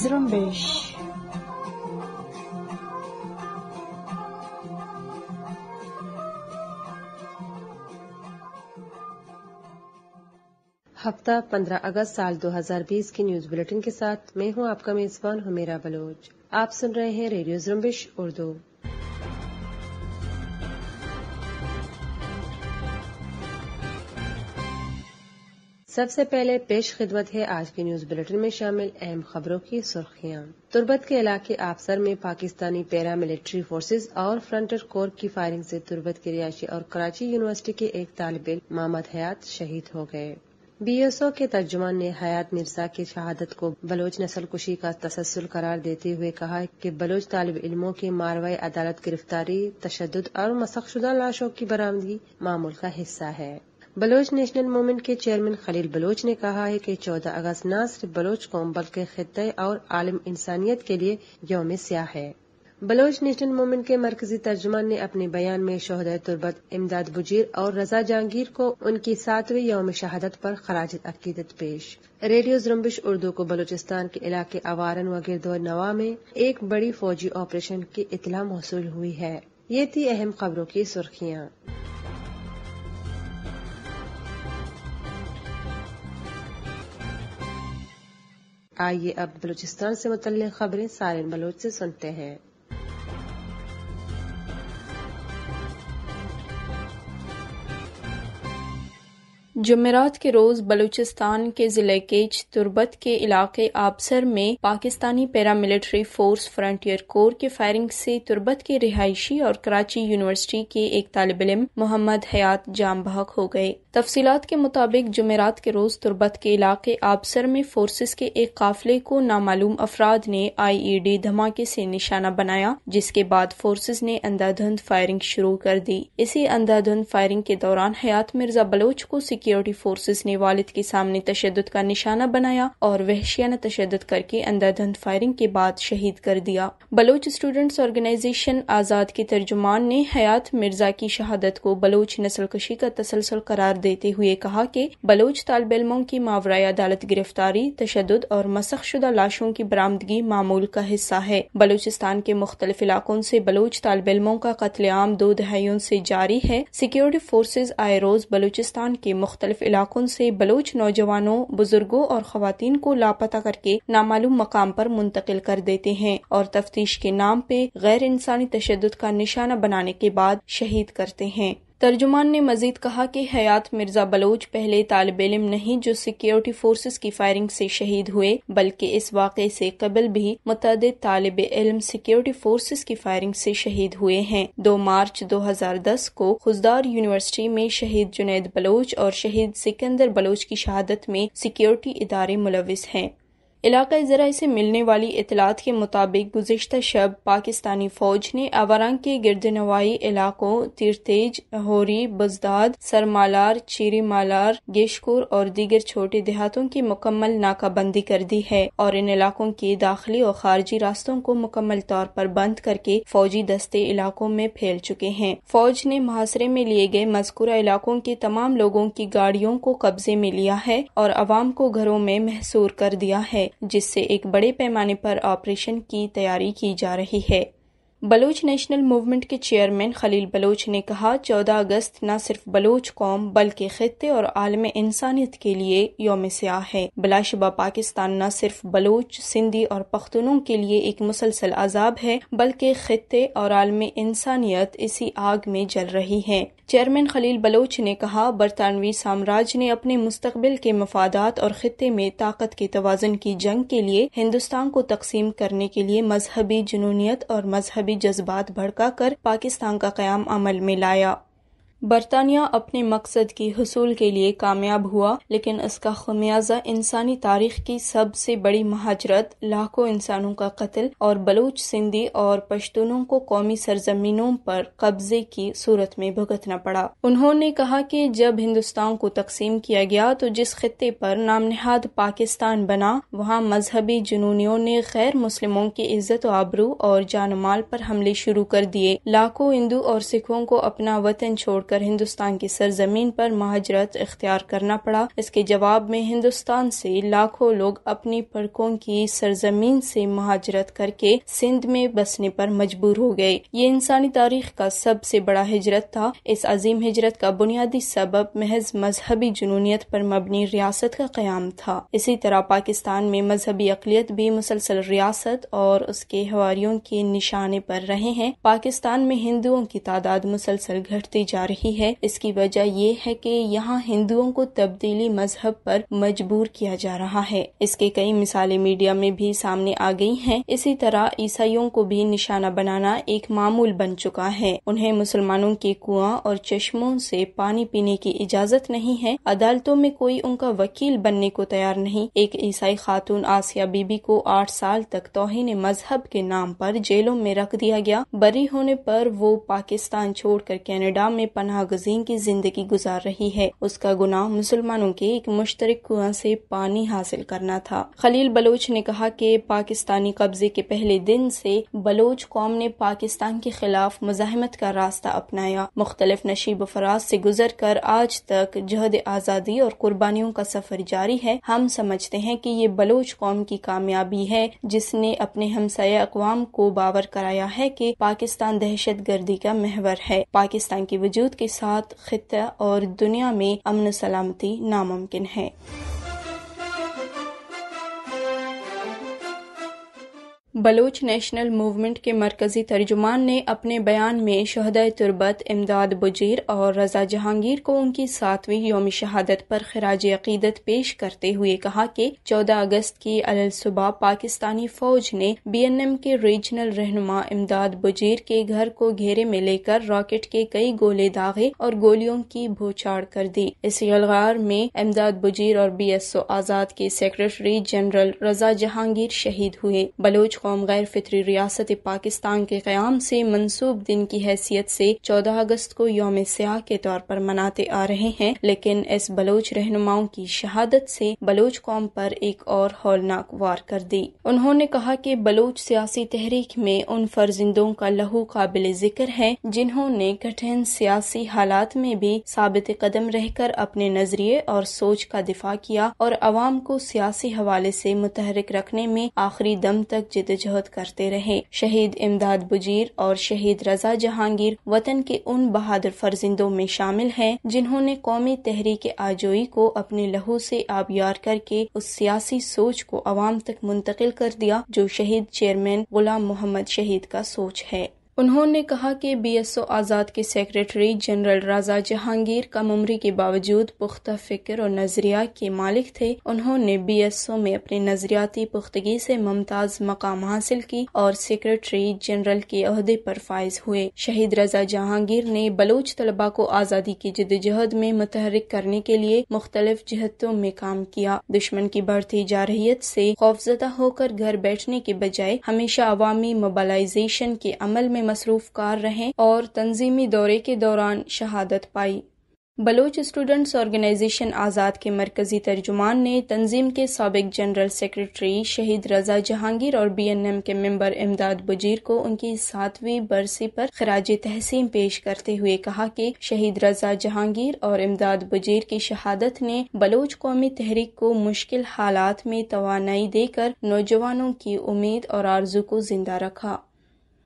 Zrumbish. हफ़्ता 15 अगस्त साल 2020 की न्यूज़ बुलेटिन के साथ मैं हूँ आपका मेजबान हुमेरा बलोच आप सुन रहे हैं रेडियो जुम्बिश उर्दू सबसे पहले पेश खिदमत है आज की न्यूज़ बुलेटिन में शामिल अहम खबरों की सुर्खियाँ। तुरबत के इलाके आफसर में पाकिस्तानी पैरा मिलिट्री फोर्सेज और फ्रंटर कोर की फायरिंग से तुरबत के रियाशी और कराची यूनिवर्सिटी के एक तालब इल्म मोहम्मद हयात शहीद हो गए। बीएसओ के तर्जुमान ने हयात मिर्ज़ा की शहादत को बलोच नस्ल कुशी का तसलसल करार देते हुए कहा कि बलोच तालब इलमों की मारवाई अदालत गिरफ्तारी तशद और मसकशुदा लाशों की बरामदगी मामूल का हिस्सा है। बलोच नेशनल मूवमेंट के चेयरमैन खलील बलोच ने कहा है कि 14 अगस्त न सिर्फ़ बलोच कौम बल्कि खत्े और आलम इंसानियत के लिए योम स्याह है। बलोच नेशनल मूवमेंट के मरकजी तर्जुमान ने अपने बयान में शहद तुरबत, इमदाद बुजीर और रजा जहांगीर को उनकी सातवीं यौम शहादत पर खराज अकीदत पेश। रेडियो जुम्बिश उर्दू को बलूचिस्तान के इलाके अवारन व गिरदो नवा में एक बड़ी फौजी ऑपरेशन की इतला मौसू हुई है। ये थी अहम खबरों की सुर्खियाँ। आइए अब बलूचिस्तान से मुतल खबरें सारिन बलोच से सुनते हैं। जमेरात के रोज बलूचिस्तान के ज़िले केच तुरबत के इलाके आबसर में Pakistani paramilitary force frontier corps के फायरिंग से तुरबत के रिहायशी और कराची यूनिवर्सिटी के एक तालब इम मोहम्मद हयात जाम बहक हो गए। तफसीलात के मुताबिक जुमेरात के रोज तुरबत के इलाके आबसर में फोर्सेस के एक काफिले को नामालूम अफराद ने आईईडी धमाके से निशाना बनाया, जिसके बाद फोर्सेस ने अंधाधुंध फायरिंग शुरू कर दी। इसी अंधाधुंध फायरिंग के दौरान हयात मिर्ज़ा बलोच को सिक्योरिटी फोर्सेस ने वालिद के सामने तशद का निशाना बनाया और वहशियाना तशद करके अंधाधुंध फायरिंग के बाद शहीद कर दिया। बलोच स्टूडेंट्स ऑर्गेनाइजेशन आज़ाद के तर्जुमान ने हयात मिर्ज़ा की शहादत को बलोच नस्ल कशी का तसलसल करार देते हुए कहा कि बलोच तालब इलमों की मावराई अदालत गिरफ्तारी तशद और मसखशुदा लाशों की बरामदगी मामूल का हिस्सा है। बलोचिस्तान के मुख्तलिफ़ इलाकों से बलोच तालब इलमों का कत्लेआम दो दहाइयों से जारी है। सिक्योरिटी फोर्सेज आए रोज बलोचिस्तान के मुख्तलिफ़ इलाकों से बलोच नौजवानों, बुज़ुर्गों और खातन को लापता करके नामालूम मकाम पर मुंतकिल कर देते हैं और तफ्तीश के नाम पे गैर इंसानी तशद का निशाना बनाने के बाद शहीद करते हैं। तर्जुमान ने मजीद कहा कि हयात मिर्ज़ा बलोच पहले तालब इलम नहीं जो सिक्योरिटी फोर्सेस की फायरिंग से शहीद हुए, बल्कि इस वाक़े से कबल भी मुतद तालब इलम सिक्योरिटी फोर्सेस की फायरिंग से शहीद हुए हैं। दो मार्च 2010 को खुजदार यूनिवर्सिटी में शहीद जुनेद बलोच और शहीद सिकंदर बलोच की शहादत में सिक्योरिटी इदारे मुलविस हैं। इलाका जरा से मिलने वाली इतलात के मुताबिक गुजशत शब पाकिस्तानी फौज ने अवरंग के गिरद नवाई इलाकों तिरतेज, होरी, बजदाद, सरमालार चीरी मालार गेशकुर और दीगर छोटे देहातों की मुकम्मल नाकाबंदी कर दी है और इन इलाकों के दाखिली और खारजी रास्तों को मुकम्मल तौर पर बंद करके फौजी दस्ते इलाकों में फैल चुके हैं। फौज ने मुहासरे में लिए गए मजकूरा इलाकों के तमाम लोगों की गाड़ियों को कब्जे में लिया है और आवाम को घरों में महसूर कर दिया है। जिससे एक बड़े पैमाने पर ऑपरेशन की तैयारी की जा रही है। बलोच नेशनल मूवमेंट के चेयरमैन खलील बलोच ने कहा, चौदह अगस्त न सिर्फ़ बलोच कौम, बल्कि खत्े और आलम इंसानियत के लिए योम स्याह है। बिलाशुबा पाकिस्तान न सिर्फ़ बलोच, सिंधी और पख्तूनों के लिए एक मुसलसल अजाब है, बल्कि खत्े और आलम इंसानियत इसी आग में जल रही है। चेयरमैन खलील बलोच ने कहा, बरतानवी साम्राज्य ने अपने मुस्तबिल के मफादात और खत्े में ताकत के तोज़न की जंग के लिए हिंदुस्तान को तकसीम करने के लिए मजहबी जुनूनियत और मजहबी जज्बात भड़का कर पाकिस्तान का क्याम अमल में लाया। बरतानिया अपने मकसद की हसूल के लिए कामयाब हुआ, लेकिन इसका खमियाजा इंसानी तारीख की सबसे बड़ी महाजरत, लाखों इंसानों का कत्ल और बलूच सिंधी और पश्तूनों को कौमी सरजमीनों पर कब्जे की सूरत में भुगतना पड़ा। उन्होंने कहा कि जब हिंदुस्तान को तकसीम किया गया तो जिस खत्े पर नाम नहाद पाकिस्तान बना, वहाँ मजहबी जुनूनियों ने गैर मुस्लिमों की इज़्ज़त आबरू और जान माल पर हमले शुरू कर दिए। लाखों हिंदू और सिखों को अपना वतन छोड़ छोड़कर हिंदुस्तान की सरजमीन पर महाजरत इख्तियार करना पड़ा। इसके जवाब में हिंदुस्तान से लाखों लोग अपनी पड़कों की सरजमीन से महाजरत करके सिंध में बसने पर मजबूर हो गए। ये इंसानी तारीख का सबसे बड़ा हिजरत था। इस अजीम हिजरत का बुनियादी सबब महज मजहबी जुनूनियत पर मबनी रियासत का क्याम था। इसी तरह पाकिस्तान में मजहबी अकलियत भी मुसलसल रियासत और उसके हवारियों के निशाने पर रहे हैं। पाकिस्तान में हिंदुओं की तादाद मुसलसल घटती जा रही रही है। इसकी वजह ये है कि यहाँ हिंदुओं को तब्दीली मज़हब पर मजबूर किया जा रहा है। इसके कई मिसालें मीडिया में भी सामने आ गई हैं। इसी तरह ईसाइयों को भी निशाना बनाना एक मामूल बन चुका है। उन्हें मुसलमानों के कुआँ और चश्मों से पानी पीने की इजाज़त नहीं है। अदालतों में कोई उनका वकील बनने को तैयार नहीं। एक ईसाई खातून आसिया बीबी को आठ साल तक तोहिन मज़हब के नाम पर जेलों में रख दिया गया। बरी होने पर वो पाकिस्तान छोड़कर कनाडा में पनाह गजीन की ज़िंदगी गुजार रही है। उसका गुनाह मुसलमानों के एक मुश्तरक कुआँ से पानी हासिल करना था। खलील बलोच ने कहा कि पाकिस्तानी कब्जे के पहले दिन से बलोच कौम ने पाकिस्तान के खिलाफ मुजाहमत का रास्ता अपनाया। मुख्तलिफ़ नशीब फराज से गुजर कर आज तक जहद आज़ादी और कुर्बानियों का सफ़र जारी है। हम समझते हैं कि ये बलोच कौम की कामयाबी है, जिसने अपने हमसाय अकवाम को बावर कराया है कि पाकिस्तान दहशत गर्दी का महवर है। पाकिस्तान की वजूद के साथ खत्े और दुनिया में अमन सलामती नामुमकिन है। बलोच नेशनल मूवमेंट के मरकजी तर्जुमान ने अपने बयान में शहदा तुरबत, इमदाद बुजीर और रजा जहांगीर को उनकी सातवीं योम शहादत पर खराज अकीदत पेश करते हुए कहा कि चौदह अगस्त की अलसुबह पाकिस्तानी फौज ने बी एन एम के रीजनल रहनुमा इमदाद बुजीर के घर को घेरे में लेकर रॉकेट के कई गोले दागे और गोलियों की भूछाड़ कर दी। इस यलगार में इमदाद बुजीर और बी एस ओ आज़ाद के सेक्रेटरी जनरल रजा जहांगीर शहीद हुए। बलोच कौम गैर फितरी रियासत पाकिस्तान के क्याम से मनसूब दिन की हैसियत से चौदह अगस्त को योम स्याह के तौर पर मनाते आ रहे हैं, लेकिन इस बलोच रहनुमाओं की शहादत से बलोच कौम पर एक और हौलनाक वार कर दी। उन्होंने कहा कि बलोच सियासी तहरीक में उन फर्जिंदों का लहू काबिल ज़िक्र है, जिन्होंने कठिन सियासी हालात में भी साबित कदम रहकर अपने नज़रिए और सोच का दिफा किया और अवाम को सियासी हवाले से मुतहरक रखने में आखिरी दम तक जिद जदोजहद करते रहे। शहीद इमदाद बुजीर और शहीद रजा जहांगीर वतन के उन बहादुर फर्जिंदों में शामिल हैं, जिन्होंने कौमी तहरीक आजोई को अपने लहू से आबियार करके उस सियासी सोच को अवाम तक मुंतकिल कर दिया, जो शहीद चेयरमैन गुलाम मोहम्मद शहीद का सोच है। उन्होंने कहा कि बीएसओ आज़ाद के सेक्रेटरी जनरल राजा जहांगीर कम उम्री के बावजूद पुख्ता फ़िक्र और नज़रिया के मालिक थे। उन्होंने बीएसओ में अपने नजरियाती पुख्तगी से मुमताज़ मकाम हासिल की और सेक्रेटरी जनरल के अहदे पर फायज हुए। शहीद रजा जहांगीर ने बलोच तलबा को आज़ादी की जदोजहद में मुतहरिक करने के लिए मुख्तलिफ़ जहतों में काम किया। दुश्मन की बढ़ती जारहियत से खौफजदा होकर घर बैठने के बजाय हमेशा अवामी मोबालाइजेशन के अमल में मसरूफ कार रहें और तंजीमी दौरे के दौरान शहादत पाई। बलोच स्टूडेंट्स ऑर्गेनाइजेशन आज़ाद के मरकजी तर्जुमान ने तंजीम के सबक जनरल सेक्रेटरी शहीद रजा जहांगीर और बी एन एम के मेंबर इमदाद बजीर को उनकी सातवीं बरसी पर खराज तहसीम पेश करते हुए कहा कि शहीद रजा जहांगीर और इमदाद बजीर की शहादत ने बलोच कौमी तहरीक को मुश्किल हालात में तोानाई देकर नौजवानों की उम्मीद और आरज़ू को ज़िंदा रखा।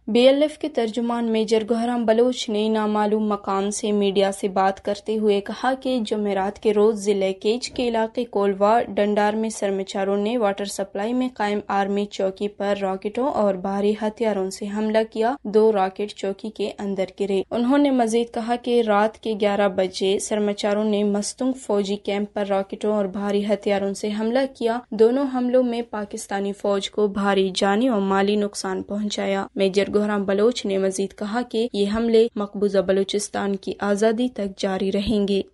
बीएलएफ के तर्जुमान मेजर गोहराम बलोच ने नामालूम मकाम से मीडिया से बात करते हुए कहा कि जमेरात के रोज ज़िले केज के इलाके कोलवा, डंडार में सरमचारों ने वाटर सप्लाई में कायम आर्मी चौकी पर रॉकेटों और भारी हथियारों से हमला किया। दो रॉकेट चौकी के अंदर गिरे। उन्होंने मजीद कहा कि रात के ग्यारह बजे सरमचारों ने मस्तुंग फौजी कैंप पर रॉकेटों और भारी हथियारों से हमला किया। दोनों हमलों में पाकिस्तानी फौज को भारी जानी और माली नुकसान पहुँचाया। मेजर गोहराम बलोच ने मजीद कहा कि ये हमले मकबूजा बलूचिस्तान की आज़ादी तक जारी रहेंगे।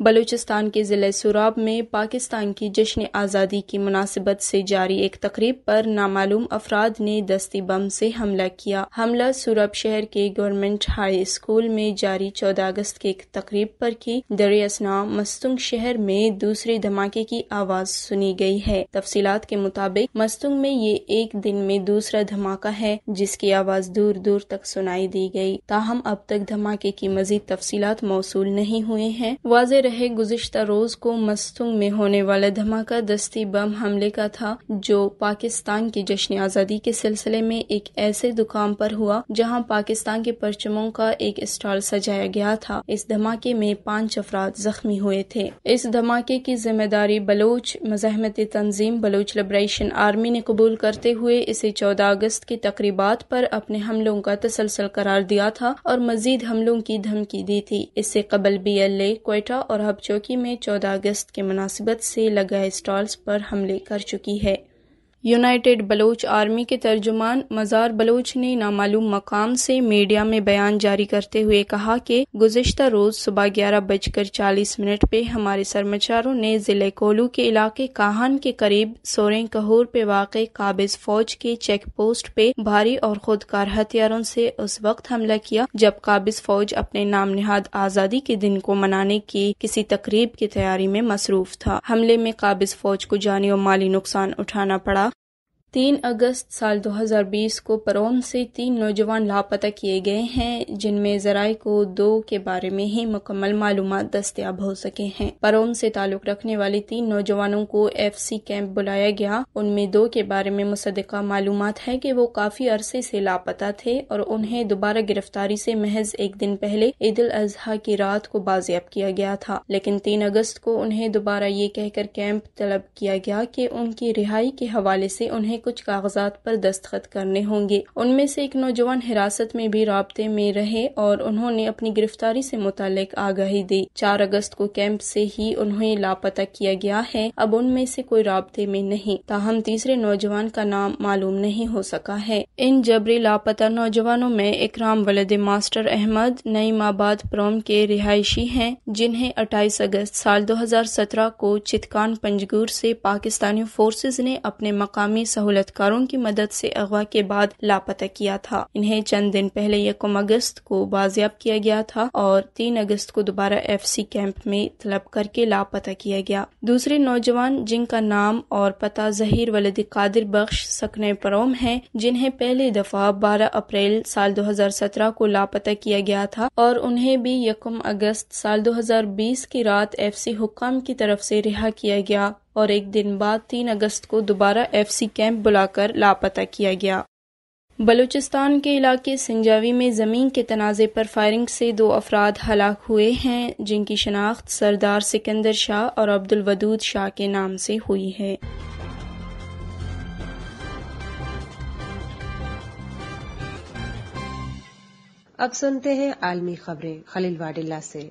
बलूचिस्तान के ज़िले सुराब में पाकिस्तान की जश्न आज़ादी की मुनासिबत से जारी एक तकरीब पर नामालूम अफराद ने दस्ती बम से हमला किया। हमला सुरब शहर के गवर्नमेंट हाई स्कूल में जारी चौदह अगस्त के एक तकरीब पर की। दरियासना मस्तुंग शहर में दूसरे धमाके की आवाज़ सुनी गई है। तफसीलात के मुताबिक मस्तुंग में ये एक दिन में दूसरा धमाका है, जिसकी आवाज़ दूर दूर तक सुनाई दी गई। ताहम अब तक धमाके की मजीद तफसीलात मौसू नहीं हुए हैं। वाज रहे गुजशत रोज को मस्तुंग में होने वाला धमाका दस्ती बम हमले का था, जो पाकिस्तान की जश्न आज़ादी के सिलसिले में एक ऐसे दुकान पर हुआ, जहाँ पाकिस्तान के परचमों का एक स्टॉल सजाया गया था। इस धमाके में पाँच अफराद जख्मी हुए थे। इस धमाके की ज़िम्मेदारी बलोच, मजहमत तंजीम, बलोच लिब्रेशन आर्मी ने कबूल करते हुए इसे चौदह अगस्त की तकरीबात पर अपने हमलों का तसलसल करार दिया था और मजीद हमलों की धमकी दी थी। इससे कबल बी एल ए कोयटा और हब चौकी में 14 अगस्त के मुनासिबत से लगाए स्टॉल्स पर हमले कर चुकी है। यूनाइटेड बलोच आर्मी के तर्जुमान मजार बलोच ने नामालूम मकाम से मीडिया में बयान जारी करते हुए कहा कि गुजशत रोज सुबह ग्यारह बजकर चालीस मिनट पे हमारे सरमचारों ने ज़िले कोलू के इलाके काहन के करीब सोरे कहूर पे वाक़ काबिज फौज के चेक पोस्ट पे भारी और खुदकार हथियारों से उस वक्त हमला किया, जब काबिज फौज अपने नाम निहाद आज़ादी के दिन को मनाने की किसी तकरीब की तैयारी में मसरूफ था। हमले में काबिज फौज को जानी और माली नुकसान उठाना पड़ा। तीन अगस्त साल 2020 को परोन से तीन नौजवान लापता किए गए हैं, जिनमें जराये को दो के बारे में ही मुकम्मल मालूम दस्तियाब हो सके हैं। परोन से ताल्लुक रखने वाले तीन नौजवानों को एफ़ सी कैंप बुलाया गया। उनमें दो के बारे में मुसदा मालूम है कि वो काफ़ी अरसे से लापता थे और उन्हें दोबारा गिरफ्तारी से महज एक दिन पहले ईद उल अजहा की रात को बाजियाब किया गया था। लेकिन तीन अगस्त को उन्हें दोबारा ये कहकर कैंप तलब किया गया कि उनकी रिहाई के हवाले से उन्हें कुछ कागजात पर दस्तखत करने होंगे। उनमें से एक नौजवान हिरासत में भी रबते में रहे और उन्होंने अपनी गिरफ्तारी से मुतालिक आगाही दी। चार अगस्त को कैंप से ही उन्हें लापता किया गया है। अब उनमें से कोई रबते में नहीं। ताहम तीसरे नौजवान का नाम मालूम नहीं हो सका है। इन जबरी लापता नौजवानों में इकराम वलद मास्टर अहमद नईमाबाद प्रोम के रिहायशी हैं, जिन्हें 28 अगस्त साल 2017 को चितकान पंजगूर से पाकिस्तानी फोर्सेज ने अपने मकामी सहूलतकारों की मदद से अगवा के बाद लापता किया था। इन्हें चंद दिन पहले यकम अगस्त को बाजियाब किया गया था और तीन अगस्त को दोबारा एफ़ सी कैंप में तलब करके लापता किया गया। दूसरे नौजवान, जिनका नाम और पता जहीर वलद कादिर बख्श सकने परोम है, जिन्हें पहली दफ़ा 12 अप्रैल साल 2017 को लापता किया गया था और उन्हें भी यकम अगस्त साल 2020 की रात एफ़ सी हुक्म की तरफ़ से रिहा किया गया। और एक दिन बाद तीन अगस्त को दोबारा एफसी कैंप बुलाकर लापता किया गया। बलूचिस्तान के इलाके सिंजावी में ज़मीन के तनाज़े पर फायरिंग से दो अफराद हलाक हुए हैं, जिनकी शनाख्त सरदार सिकंदर शाह और अब्दुल वदूद शाह के नाम से हुई है। अब सुनते हैं आलमी खबरें, खलील वाडिल्ला से।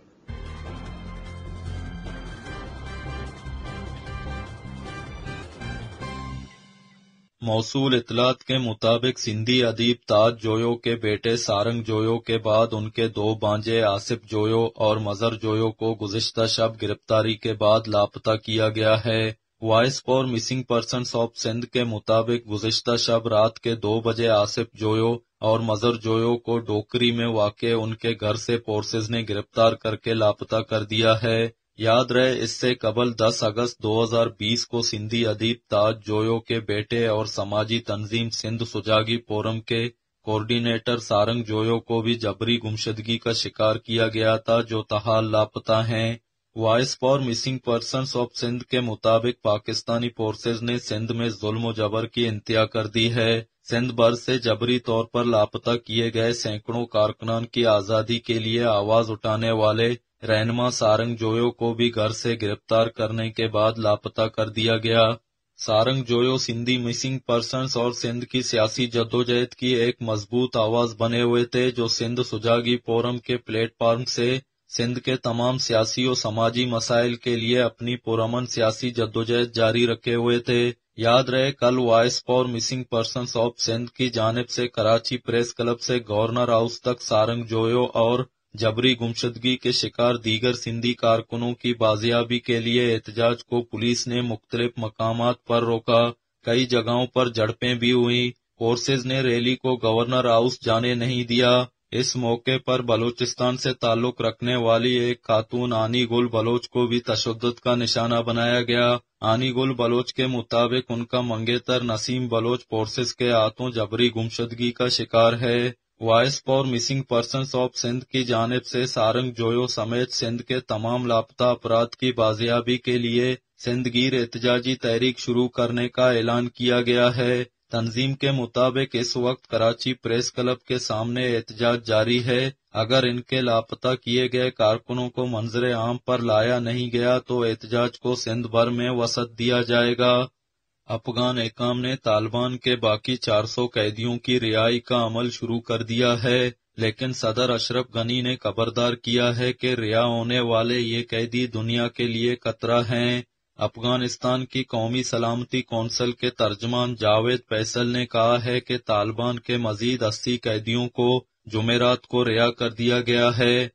मौसूल इतलात के मुताबिक सिंधी अदीब ताज जोयो के बेटे सारंग जोयो के बाद उनके दो बांजे आसिफ जोयो और मजर जोयो को गुजशत शब गिरफ्तारी के बाद लापता किया गया है। Voice for missing person of Sindh के मुताबिक गुजशत शब रात के दो बजे आसिफ जोयो और मजर जोयो को डोकरी में वाक़ उनके घर से फोर्सेज ने गिरफ़्तार करके लापता कर दिया है। याद रहे, इससे कबल 10 अगस्त 2020 को सिंधी अदीब ताज जोयो के बेटे और समाजी तंजीम सिंध सुजागी फोरम के कोऑर्डिनेटर सारंग जोयो को भी जबरी गुमशदगी का शिकार किया गया था, जो तहाल लापता हैं। Voice for missing person of Sindh के मुताबिक पाकिस्तानी फोर्सेज ने सिंध में जुल्म जबर की इंतहा कर दी है। सिंध भर से जबरी तौर पर लापता किए गए सैकड़ों कारकुनान की आज़ादी के लिए आवाज़ उठाने वाले रहनमा सारंग जोयो को भी घर से गिरफ़्तार करने के बाद लापता कर दिया गया। सारंग जोयो सिंधी मिसिंग पर्सनस और सिंध की सियासी जद्दोजहद की एक मज़बूत आवाज़ बने हुए थे, जो सिंध सुजागी फोरम के प्लेटफॉर्म से सिंध के तमाम सियासी और समाजी मसाइल के लिए अपनी पुरमन सियासी जद्दोजहद जारी रखे हुए थे। याद रहे, कल voice for missing person of Sindh की जानब से कराची प्रेस क्लब से गवर्नर हाउस तक सारंग जोयो और जबरी गुमशदगी के शिकार दीगर सिंधी कारकुनों की बाजियाबी के लिए एहतजाज को पुलिस ने मुख्तलिफ़ मकाम पर रोका। कई जगहों पर झड़पें भी हुई। फोर्सेज ने रैली को गवर्नर हाउस जाने नहीं दिया। इस मौके पर बलूचिस्तान से ताल्लुक रखने वाली एक खातून आनी गुल बलोच को भी तशद का निशाना बनाया गया। आनी गुल बलोच के मुताबिक उनका मंगेतर नसीम बलोच फोर्सेस के हाथों जबरी गुमशदगी का शिकार है। Voice for missing person of Sindh की जानब से सारंग जोयो समेत सिंध के तमाम लापता अपराध की बाजियाबी के लिए सिंधगीर एहतजाजी तहरीक शुरू करने का ऐलान किया गया है। तंजीम के मुताबिक इस वक्त कराची प्रेस क्लब के सामने एहतजाज जारी है। अगर इनके लापता किए गए कारकुनों को मंजर आम पर लाया नहीं गया तो एहतजाज को सिंध भर में वसत दिया जाएगा। अफगान एकाम ने तालिबान के बाकी 400 कैदियों की रिहाई का अमल शुरू कर दिया है, लेकिन सदर अशरफ गनी ने खबरदार किया है कि रिहा होने वाले ये कैदी दुनिया के लिए खतरा हैं। अफ़गानिस्तान की कौमी सलामती कौंसिल के तर्जमान जावेद फैसल ने कहा है कि तालिबान के मजीद अस्सी कैदियों को जुमेरात को रिहा कर दिया गया है।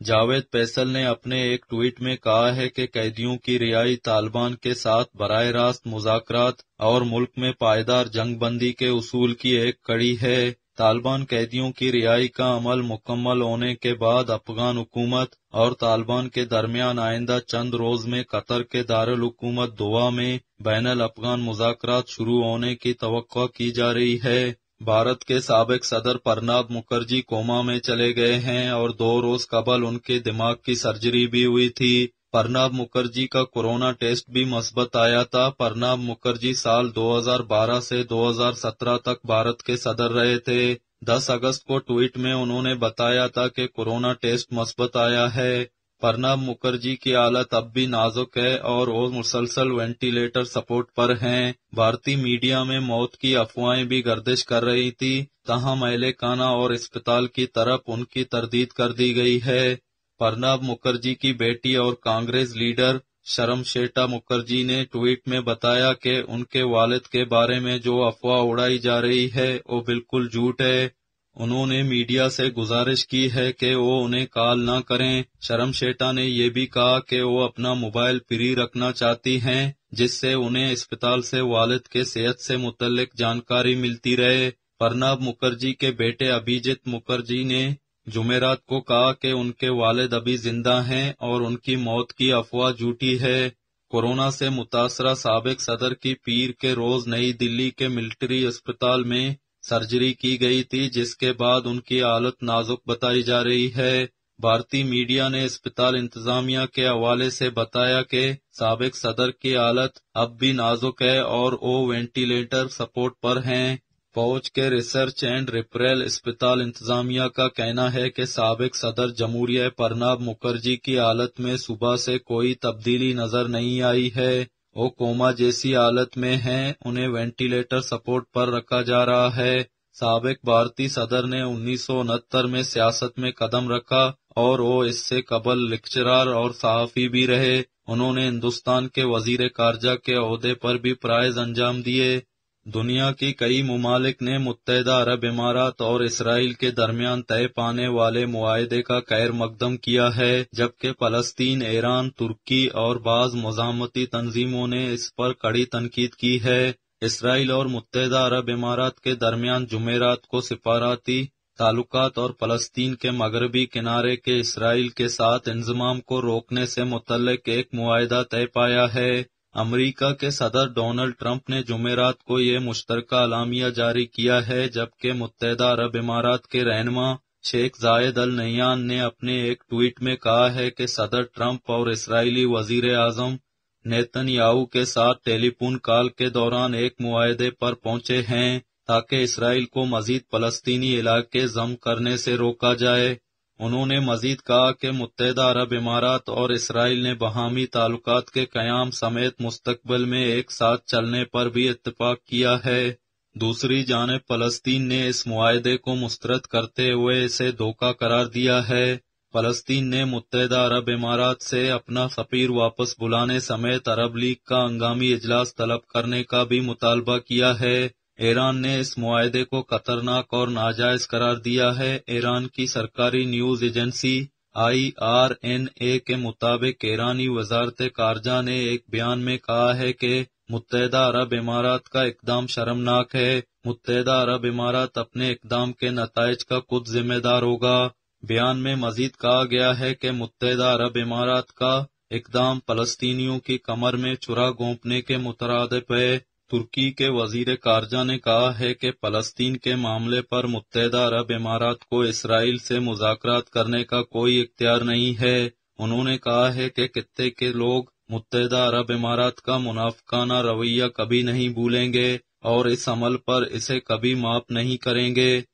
जावेद फैसल ने अपने एक ट्वीट में कहा है कि कैदियों की रिहाई तालिबान के साथ बरह रास्त मुजाकरात और मुल्क में पायदार जंगबंदी के उसूल की एक कड़ी है। तालिबान कैदियों की रिहाई का अमल मुकम्मल होने के बाद अफगान हुकूमत और तालिबान के दरमियान आइंदा चंद रोज में कतर के दारुल हुकूमत दुआ में बैन अफगान मुजाकरात शुरू होने की तो की जा रही है। भारत के सबक सदर परनाब मुखर्जी कोमा में चले गए हैं और दो रोज कबल उनके दिमाग की सर्जरी भी हुई थी। परनाब मुखर्जी का कोरोना टेस्ट भी मस्बत आया था। परनाब मुखर्जी साल 2012 से 2017 तक भारत के सदर रहे थे। 10 अगस्त को ट्वीट में उन्होंने बताया था कि कोरोना टेस्ट मस्बत आया है। परनाब मुखर्जी की हालत अब भी नाजुक है और वो मुसलसल वेंटिलेटर सपोर्ट पर हैं। भारतीय मीडिया में मौत की अफवाहें भी गर्दिश कर रही थी। तहां महले खाना और अस्पताल की तरफ़ उनकी तरदीद कर दी गई है। परनाब मुखर्जी की बेटी और कांग्रेस लीडर शर्म शेटा मुखर्जी ने ट्वीट में बताया कि उनके वालिद के बारे में जो अफवाह उड़ाई जा रही है, वो बिल्कुल झूठ है। उन्होंने मीडिया से गुजारिश की है कि वो उन्हें कॉल न करें। शर्म शेटा ने ये भी कहा कि वो अपना मोबाइल फ्री रखना चाहती हैं, जिससे उन्हें अस्पताल से वालिद के सेहत से मुतलिक जानकारी मिलती रहे। परनाब मुखर्जी के बेटे अभिजीत मुखर्जी ने जुमेरात को कहा कि उनके वालिद अभी ज़िंदा हैं और उनकी मौत की अफवाह झूठी है। कोरोना से मुतासरा सबक सदर की पीर के रोज नई दिल्ली के मिलिट्री अस्पताल में सर्जरी की गई थी, जिसके बाद उनकी हालत नाजुक बताई जा रही है। भारतीय मीडिया ने अस्पताल इंतजामिया के हवाले से बताया कि सबक सदर की हालत अब भी नाजुक है और वो वेंटिलेटर सपोर्ट पर हैं। फौज के रिसर्च एंड रिपरेल अस्पताल इंतजामिया का कहना है कि सबक सदर जमहूरिया परनाब मुखर्जी की हालत में सुबह से कोई तब्दीली नज़र नहीं आई है। वो कोमा जैसी हालत में हैं, उन्हें वेंटिलेटर सपोर्ट पर रखा जा रहा है। सबक भारतीय सदर ने उन्नीस सौ उनहत्तर में सियासत में कदम रखा और वो इससे कबल लेक्चरार और सहाफी भी रहे। उन्होंने हिंदुस्तान के वज़ीर खारजा के अहदे पर भी प्राइज अंजाम दिए। दुनिया की कई ममालिक ने मुतहदा अरब इमारात और इसराइल के दरमियान तय पाने वाले मुआदे का खैर मकदम किया है, जबकि फलस्तीन, ईरान, तुर्की और बाज मजामती तंजीमों ने इस पर कड़ी तनकीद की है। इसराइल और मुतहदा अरब इमारात के दरमियान जुमेरात को सिफारती ताल्लुकात और फलस्तीन के मगरबी किनारे के इसराइल के साथ इंजमाम को रोकने से मुतलक एक मुआदा तय पाया है। अमेरिका के सदर डोनाल्ड ट्रंप ने जुमेरात को ये मुश्तरका अलामिया जारी किया है, जबकि मुतहदा अरब इमारात के रहनमा शेख जायद अल नयान ने अपने एक ट्वीट में कहा है कि सदर ट्रंप और इसराइली वज़ीर आज़म नेतन याहू के साथ टेलीफोन कॉल के दौरान एक मुआदे पर पहुँचे हैं, ताकि इसराइल को मजीद फलस्तीनी इलाके जम करने से रोका जाए। उन्होंने मजीद कहा कि मुतहदा अरब इमारात और इसराइल ने बहामी ताल्लुक के क्याम समेत मुस्तकबिल में एक साथ चलने पर भी इतफाक किया है। दूसरी जानब फलस्तीन ने इस मुआदे को मुस्तरद करते हुए इसे धोखा करार दिया है। फलस्तीन ने मुतहदा अरब इमारात से अपना सफीर वापस बुलाने समेत अरब लीग का हंगामी इजलास तलब करने का भी मुतालबा किया है। ईरान ने इस मुआदे को खतरनाक और नाजायज करार दिया है। ईरान की सरकारी news agency I R N A के मुताबिक ईरानी वजारत कारजा ने एक बयान में कहा है कि मुतहदा अरब इमारात का इकदाम शर्मनाक है। मुतहदा अरब इमारात अपने इकदाम के नतज का खुद जिम्मेदार होगा। बयान में मजीद कहा गया है कि मुतहदा अरब इमारात का इकदाम फलस्तीनियों की कमर में चुरा गोंपने के मुतरद है। तुर्की के वज़ीर कारजा ने कहा है कि फलस्तीन के मामले पर मुतहदा अरब इमारात को इसराइल से मुजाकर करने का कोई इख्तियार नहीं है। उन्होंने कहा है कि कित्ते के लोग मुतहदा अरब इमारात का मुनाफाना रवैया कभी नहीं भूलेंगे और इस अमल पर इसे कभी माफ़ नहीं करेंगे।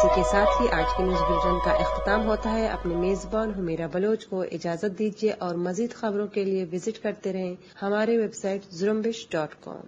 इसी के साथ ही आज के न्यूज़ बुलेटिन का अख्ताम होता है। अपने मेजबान हुमेरा बलोच को इजाज़त दीजिए और मजीद खबरों के लिए विज़िट करते रहें हमारे वेबसाइट जुरम्बिश डॉट कॉम।